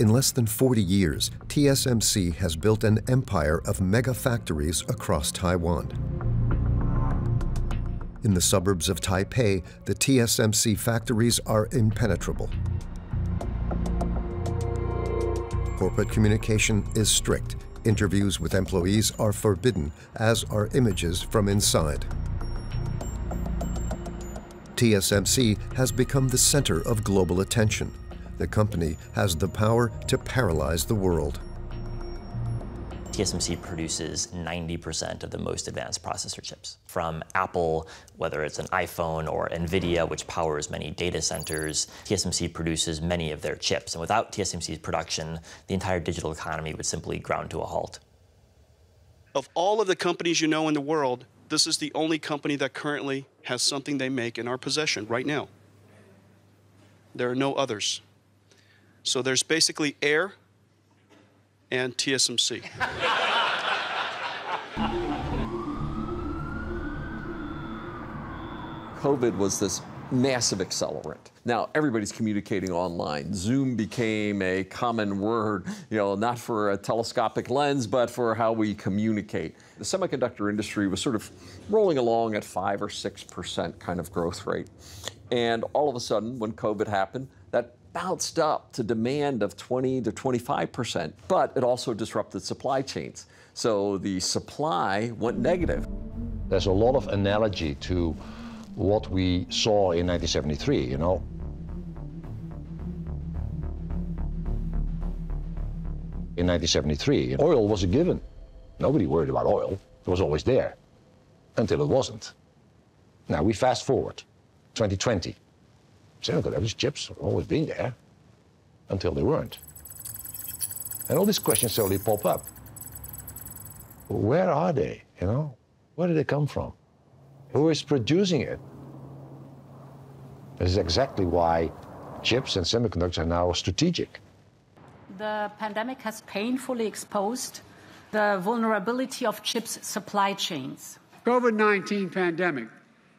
In less than 40 years, TSMC has built an empire of mega factories across Taiwan. In the suburbs of Taipei, the TSMC factories are impenetrable. Corporate communication is strict. Interviews with employees are forbidden, as are images from inside. TSMC has become the center of global attention the company has the power to paralyze the world. TSMC produces 90% of the most advanced processor chips. From Apple, whether it's an iPhone or NVIDIA, which powers many data centers, TSMC produces many of their chips. And without TSMC's production, the entire digital economy would simply ground to a halt. Of all of the companies you know in the world, this is the only company that currently has something they make in our possession right now. There are no others. So there's basically air and TSMC. COVID was this massive accelerant. Now everybody's communicating online. Zoom became a common word, you know, not for a telescopic lens, but for how we communicate. The semiconductor industry was sort of rolling along at five or six percent kind of growth rate. And all of a sudden, when COVID happened, that bounced up to demand of 20 to 25%, but it also disrupted supply chains. So the supply went negative. There's a lot of analogy to what we saw in 1973, you know. In 1973, oil was a given. Nobody worried about oil. It was always there until it wasn't. Now we fast forward, 2020. Semiconductors, chips, have always been there until they weren't. And all these questions suddenly pop up. Where are they? You know, where did they come from? Who is producing it? This is exactly why chips and semiconductors are now strategic. The pandemic has painfully exposed the vulnerability of chips supply chains. COVID-19 pandemic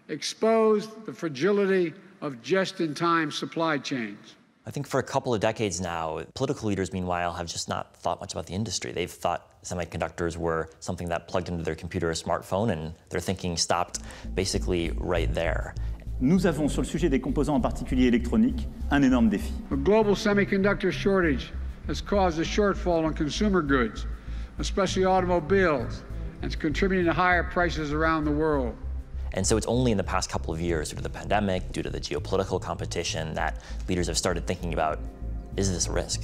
exposed the fragility of just-in-time supply chains. I think for a couple of decades now, political leaders, meanwhile, have just not thought much about the industry. They've thought semiconductors were something that plugged into their computer or smartphone, and their thinking stopped basically right there. Nous avons, sur le sujet des composants en particulier électroniques, un énorme défi. A global semiconductor shortage has caused a shortfall in consumer goods, especially automobiles, and it's contributing to higher prices around the world. And so it's only in the past couple of years, due to the pandemic, due to the geopolitical competition, that leaders have started thinking about, is this a risk?